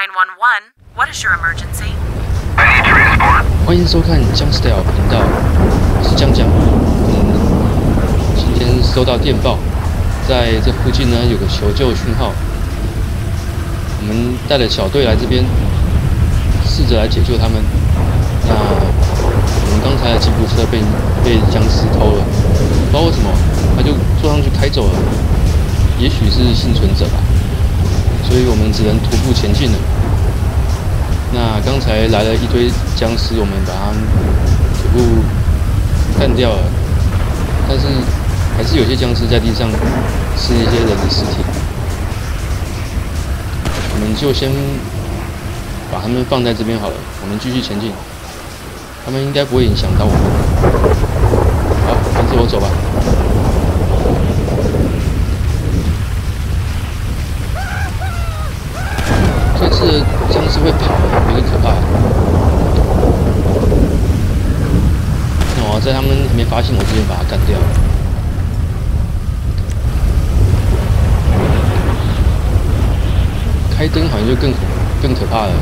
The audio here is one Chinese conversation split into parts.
911. What is your emergency? 欢迎收看江 style 频道，我是江江。嗯，今天收到电报，在这附近呢有个求救讯号，我们带了小队来这边，试着来解救他们。那我们刚才的吉普车被被僵尸偷了，不知道为什么，他就坐上去开走了，也许是幸存者吧，所以我们只能徒步前进了。那刚才来了一堆僵尸，我们把它们全部干掉了，但是还是有些僵尸在地上吃一些人的尸体，我们就先把他们放在这边好了，我们继续前进，他们应该不会影响到我们。好，跟着我走吧。这是会跑，有点可怕。那我在他们还没发现我之前把它干掉。开灯好像就更更可怕了。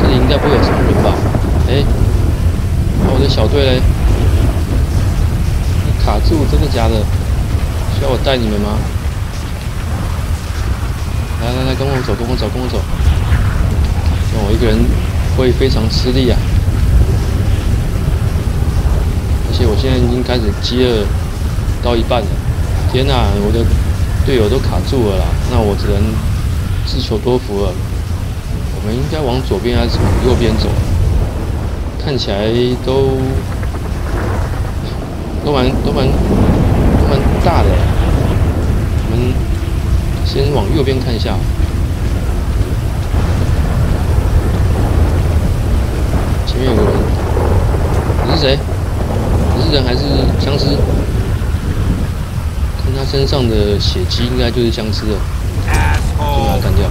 这里应该不会有什么人吧？哎，那我的小队嘞？卡住，真的假的？需要我带你们吗？来来来，跟我走，跟我走，跟我走。我一个人会非常吃力啊！而且我现在已经开始饥饿到一半了。天哪，我的队友都卡住了啦！那我只能自求多福了。我们应该往左边还是往右边走？看起来都都蛮都蛮都蛮大的。我们先往右边看一下。前面有个人，你是谁？你是人还是僵尸？看他身上的血迹，应该就是僵尸了。就把他干掉。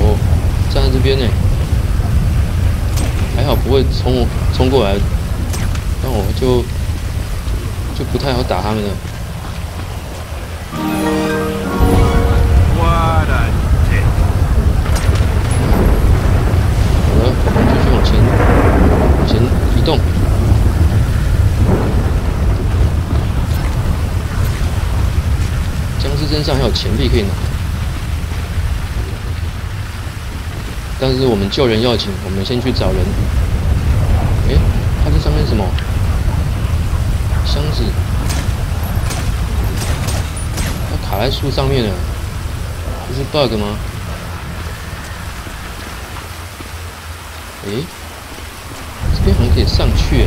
哦，站在这边呢，还好不会冲冲过来，那我就就不太好打他们了。前，往前移动。僵尸身上还有钱币可以拿，但是我们救人要紧，我们先去找人。诶，它这上面什么？箱子？它卡在树上面了，这是 bug 吗？诶，可以上去，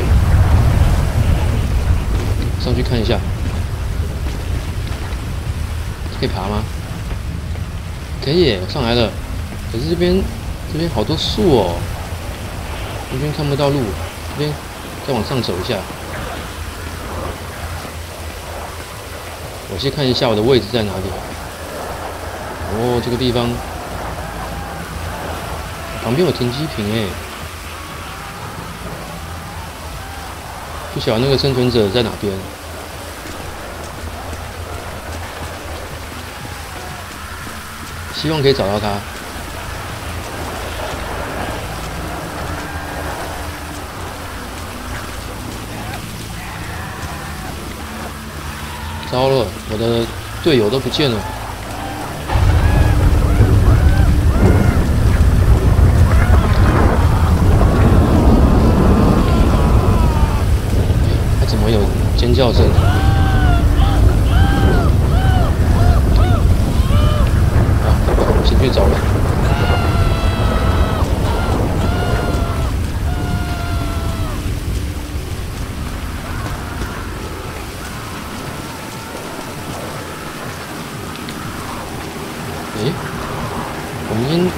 上去看一下，可以爬吗？可以，上来了。可是这边这边好多树哦，这边看不到路，这边再往上走一下。我先看一下我的位置在哪里。哦，这个地方旁边有停机坪哎。不晓得那个生存者在哪边，希望可以找到他。糟了，我的队友都不见了。怎么有尖叫声？好，先去找人。诶，我们已经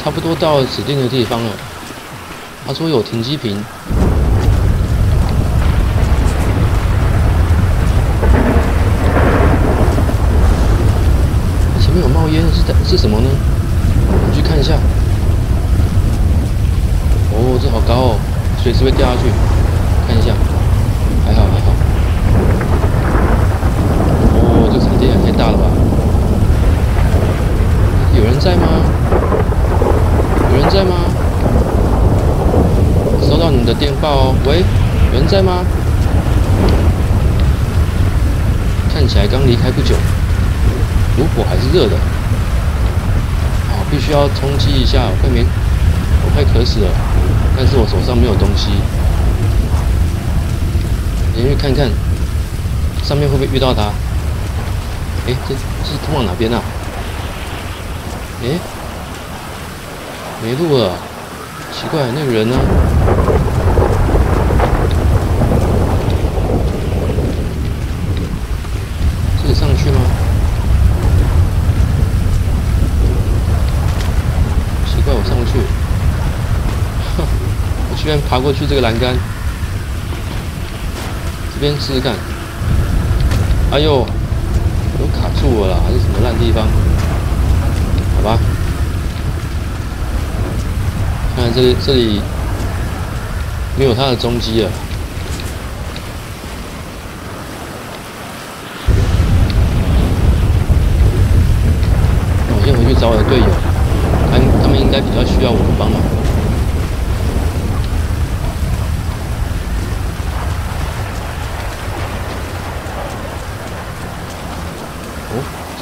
差不多到指定的地方了。他说有停机坪。前面有是什么呢？我们去看一下。哦，这好高哦，随时会掉下去。看一下，还好还好。哦，这个场地也太大了吧？有人在吗？有人在吗？收到你的电报哦。喂，有人在吗？看起来刚离开不久，炉火还是热的。必须要充饥一下，我快没，我快渴死了。但是我手上没有东西。连去看看，上面会不会遇到他？哎，这这是通往哪边啊？哎，没路了，奇怪，那个人呢？这里上去吗？奇怪，我上不去。哼，我居然爬过去这个栏杆。这边试试看。哎呦，都卡住我了！还是什么烂地方？好吧。看来这里，这里没有他的踪迹了。我先回去找我的队友，他他们应该比较需要我的帮忙。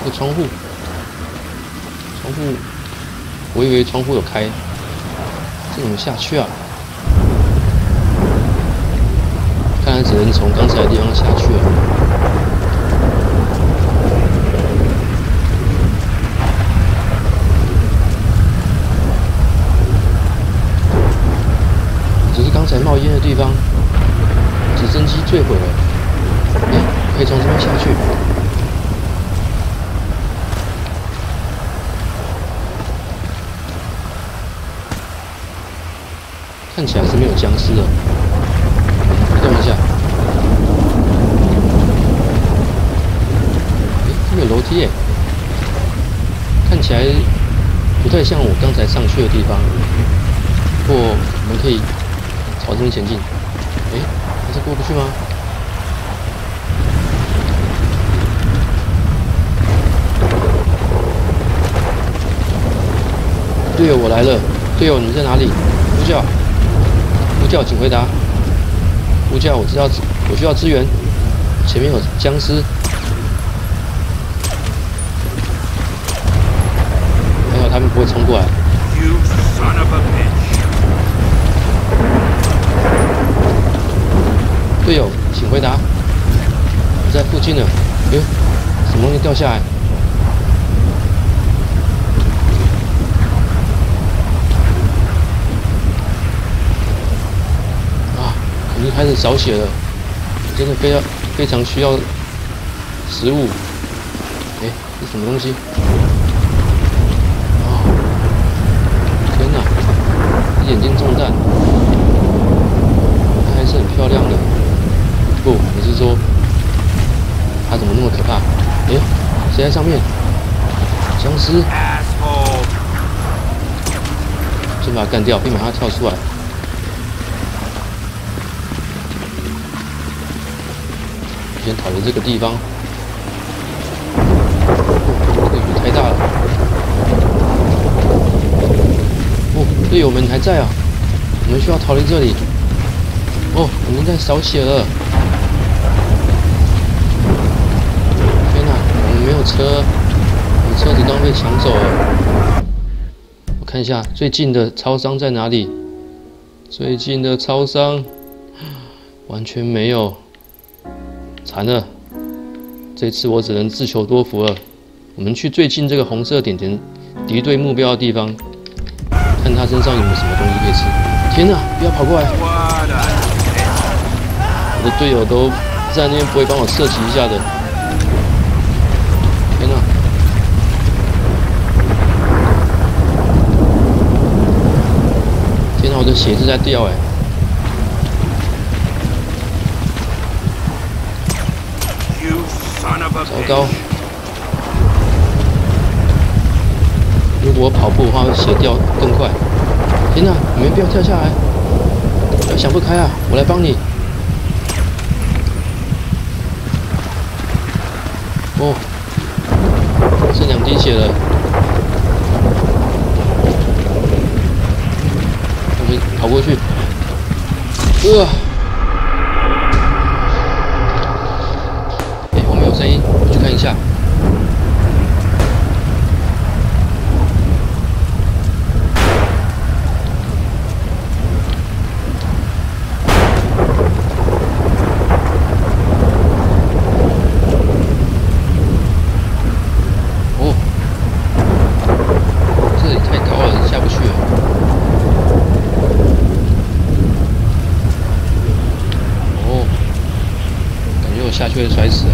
这个窗户，窗户，我以为窗户有开，这怎么下去啊？看来只能从刚才的地方下去了。只是刚才冒烟的地方，直升机坠毁了。哎，可以从这边下去。看起来是没有僵尸的，移动一下。哎，这有楼梯耶，看起来不太像我刚才上去的地方。不过我们可以朝这边前进。哎，还是过不去吗？队友，我来了。队友，你在哪里？呼叫。呼叫，请回答。呼叫，我知道，我需要支援。前面有僵尸。还好他们不会冲过来。队友，请回答。我在附近呢。哎，什么东西掉下来？已经开始少血了，真的非要非常需要食物。哎，这什么东西？啊！天哪！眼睛中弹，它还是很漂亮的。不，你是说它怎么那么可怕？哎，谁在上面？僵尸！先把它干掉，并把它跳出来。先逃离这个地方。这个雨太大了。哦，队友们还在啊！我们需要逃离这里。哦，我们在扫血了。天哪，我们没有车，我们车子刚被抢走了。我看一下最近的超商在哪里？最近的超商 完全没有。惨了，这次我只能自求多福了。我们去最近这个红色点点敌对目标的地方，看他身上有没有什么东西可以吃。天哪，不要跑过来！我的队友都在那边不会帮我射击一下的。天哪！天哪，我的血是在掉哎。糟糕！如果我跑步的话，会血掉更快。天哪，没必要跳下来，想不开啊！我来帮你。哦，剩两滴血了，我们跑过去。呃！去会摔死。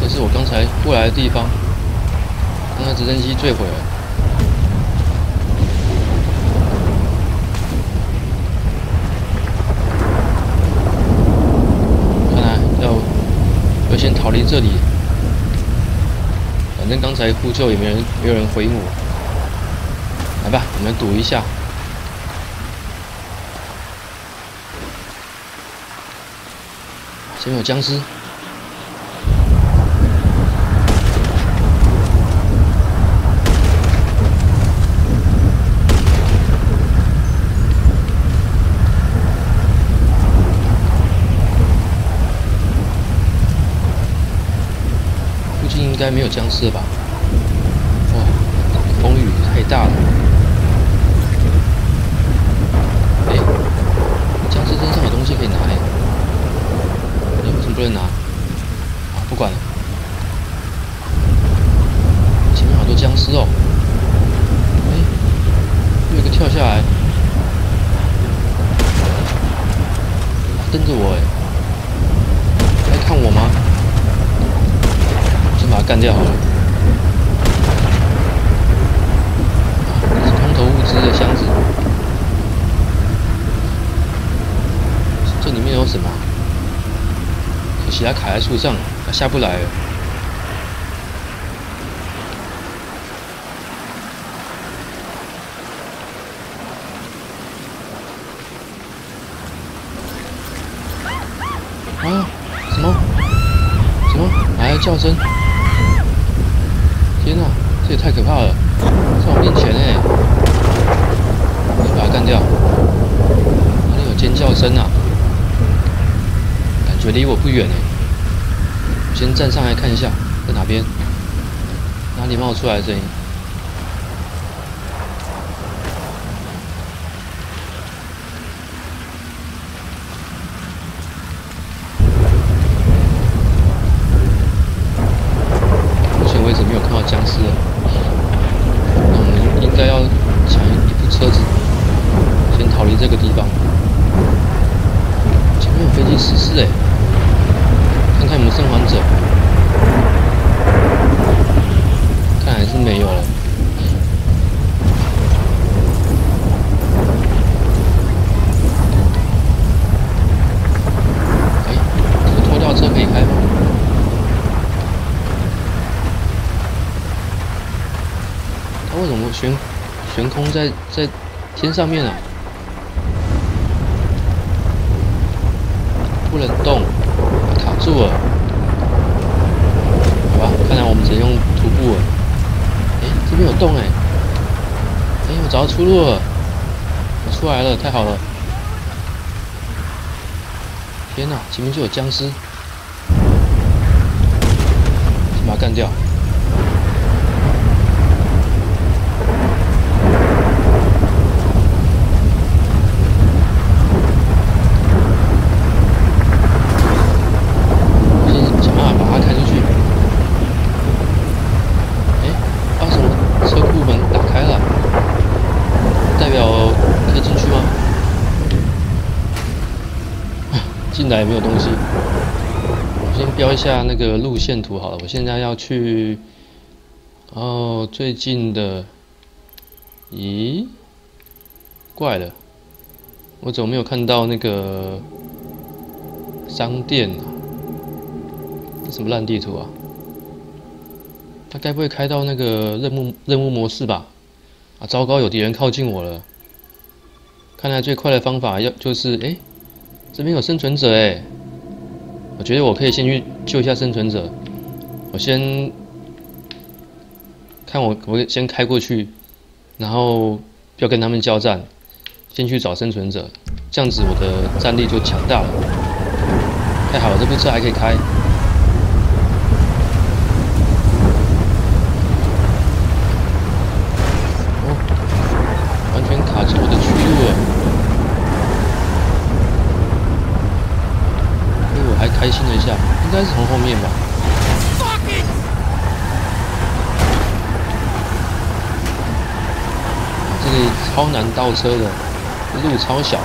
这是我刚才过来的地方，刚才直升机坠毁了。看来要要先逃离这里。反正刚才呼救也没人没有人回应我。来吧，我们赌一下。前面有僵尸。附近应应该没有僵尸吧？哇，风雨太大了。哎，僵尸身上有东西可以拿哎，哎，为什么不能拿？啊，不管了。前面好多僵尸哦。哎，有一个跳下来，他跟着我哎，在看我吗？先把它干掉好了。这是空投物资的箱子，这里面有什么？可惜它卡在树上，下不来。啊！什么？什么？哪来的叫声？天哪，这也太可怕了！在我面前哎，我把它干掉。哪里有尖叫声啊？感觉离我不远哎。先站上来看一下，在哪边？哪里冒出来的声音？目前为止没有看到僵尸了，那我们应该要抢一部车子，先逃离这个地方。前面有飞机失事哎，看看有没有生还者，看来是没有了。哎，这个拖吊车可以开吗？它为什么悬悬空在在天上面啊？不能动，卡住了。好吧，看来我们只能用徒步了。哎，这边有洞哎！哎，我找到出路了，出来了，太好了！天哪，前面就有僵尸，先把它干掉。先想办法把它开出去。哎，为什么车库门打开了？代表可以进去吗？进来没有东西。我先标一下那个路线图好了。我现在要去，哦，最近的，咦，怪了，我怎么没有看到那个商店啊？这什么烂地图啊？他该不会开到那个任务任务模式吧？啊，糟糕，有敌人靠近我了。看来最快的方法要就是，哎，这边有生存者哎，我觉得我可以先去救一下生存者。我先看我我先开过去，然后要跟他们交战，先去找生存者，这样子我的战力就强大了。太好了，这部车还可以。开心了一下，应应该是从后面吧。这里超难倒车的，路超小。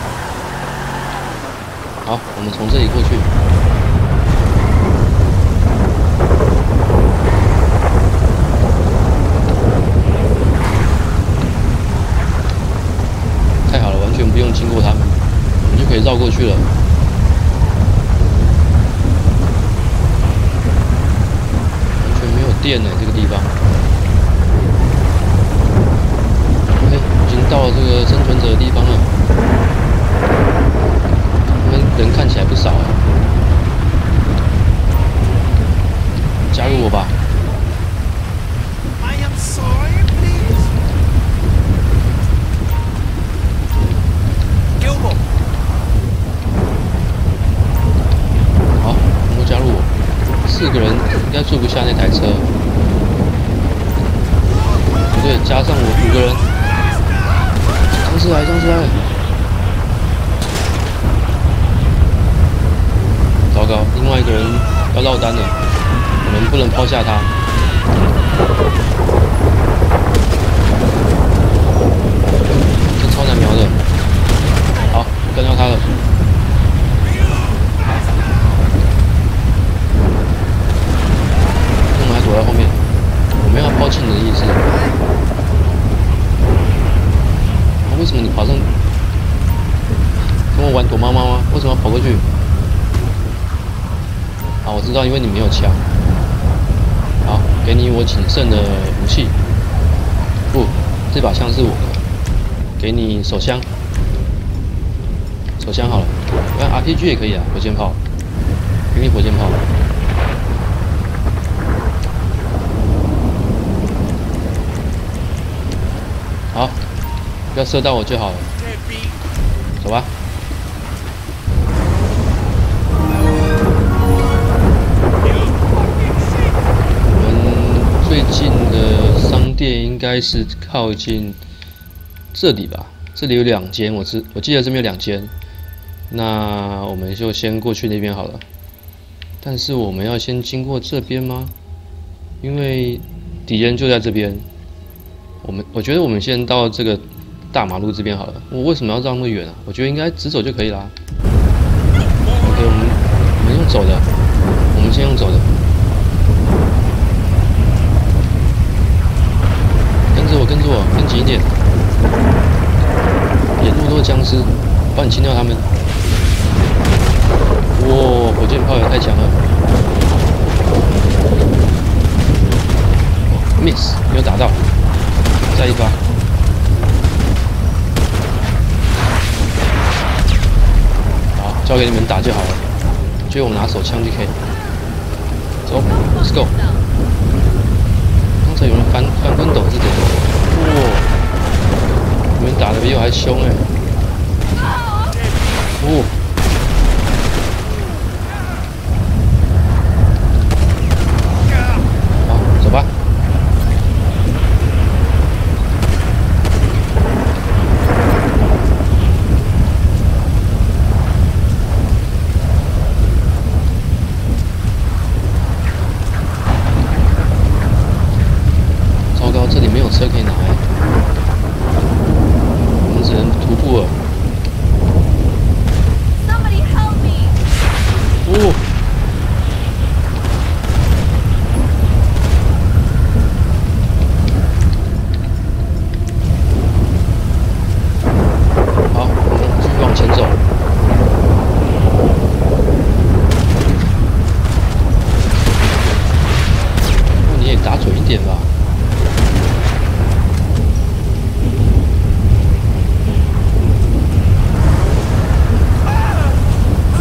好，我们从这里过去。太好了，完全不用经过他们，我们就可以绕过去了。电呢？这个地方，OK，已经到了这个生存者的地方了。他们人看起来不少啊，加入我吧。好，能够加入我。四个人应该坐不下那台车。加上我五个人，僵尸来，僵尸来！糟糕，另外一个人要落单了，我们不能抛下他。这超难瞄的，好，干掉他了。我们还躲在后面，我没有抛弃你的意思。为什么你跑上跟我玩躲猫猫吗？为什么要跑过去？啊，我知道，因为你没有枪。好，给你我仅剩的武器。不，这把枪是我的。给你手枪。手枪好了，那 RPG 也可以啊，火箭炮。给你火箭炮。好。要射到我就好了。走吧。我们最近的商店应该是靠近这里吧？这里有两间，我知我记得这边有两间。那我们就先过去那边好了。但是我们要先经过这边吗？因为敌人就在这边。我们我觉得我们先到这个。大马路这边好了，我为什么要绕那么远啊？我觉得应该直走就可以啦。OK，我们我们用走的，我们先用走的。跟着我，跟着我，跟紧一点。沿路都是僵尸，帮你清掉他们。哇，火箭炮也太强了。Miss，没有打到，再一发。交给你们打就好了，就我拿手枪就可以。走，Let's go。刚才有人翻翻跟斗是怎么？哇，你们打的比我还凶哎！哦。点吧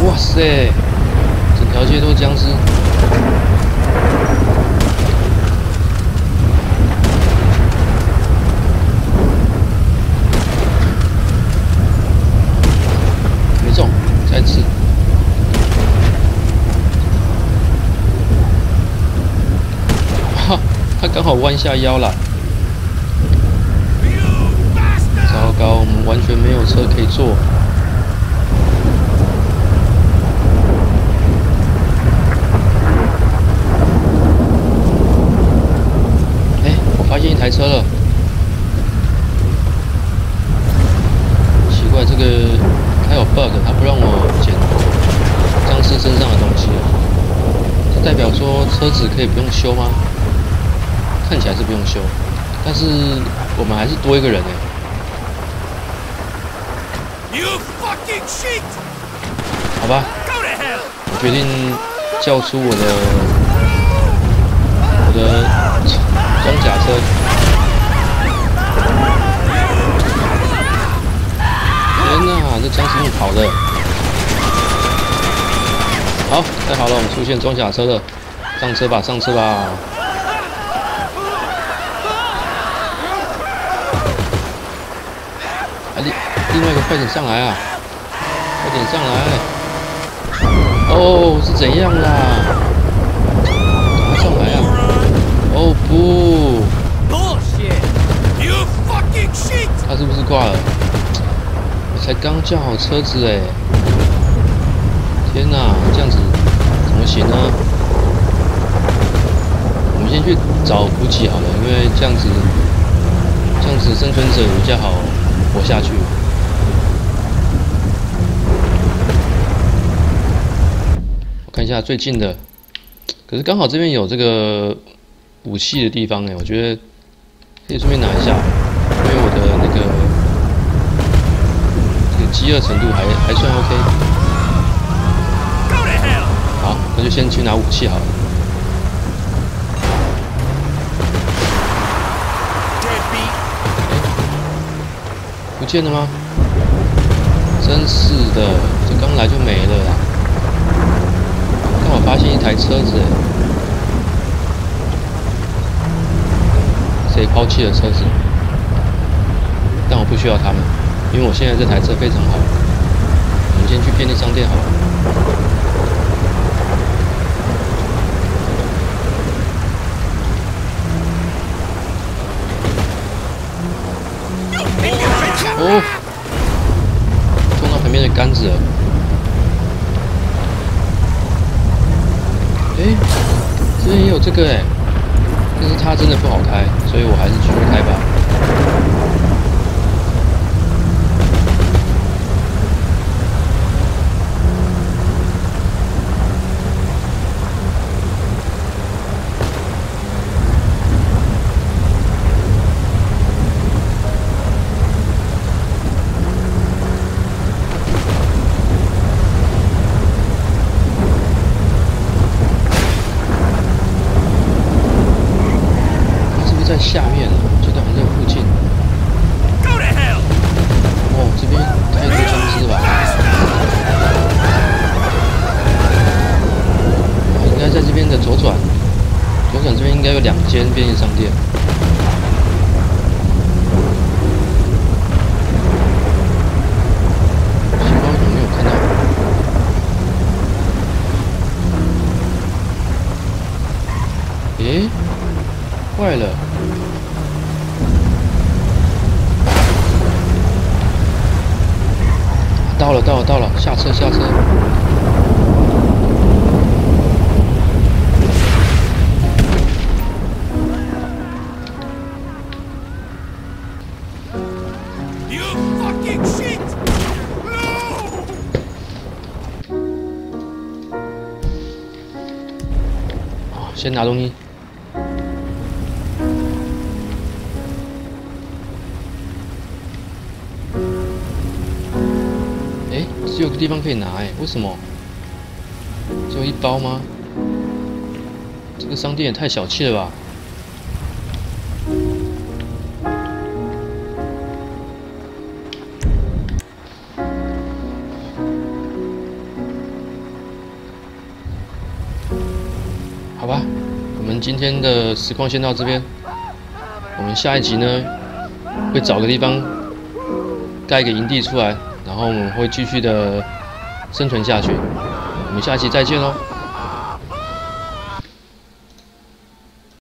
哇塞整条街都是僵尸。好弯下腰了。糟糕，我们完全没有车可以坐。哎，我发现一台车了，奇怪，这个它有 bug，它不让我捡僵尸身上的东西，这代表说车子可以不用修吗？看起来是不用修，但是我们还是多一个人哎。好吧，我决定叫出我的我的。装甲车！天哪，这僵尸用跑的！好，太好了，我们出现装甲车了，上车吧，上车吧！啊另另外一个快点上来啊！快点上来！哦，是怎样啦？上来啊哦不！他是不是挂了？我才刚叫好车子哎！天哪，这样子怎么行呢？我们先去找补给好了，因为这样子，这样子生存者比较好活下去。我看一下最近的，可是刚好这边有这个。武器的地方哎，我觉得可以顺便拿一下，因为我的那个这个饥饿程度还还算 OK。好，那就先去拿武器好了。见了吗？真是的，这刚来就没了啦！但我发现一台车子。谁抛弃了车子？但我不需要他们，因为我现在这台车非常好。我们先去便利商店好了。哦，撞到旁边的杆子了。哎，这边也有这个哎。但是它真的不好开，所以我还是继续开吧。下面，这段还在附近。哦，这边太多僵尸吧？应该在这边的左转，左转这边应该有两间便利商店。星光有没有看到？诶，坏了！到了，到了，到了！下车，下车。先拿东西。哎只有个地方可以拿哎，为什么？只有一包吗？这个商店也太小气了吧！今天的实况先到这边。我们下一集呢，会找个地方盖一个营地出来，然后我们会继续的生存下去。我们下期再见喽。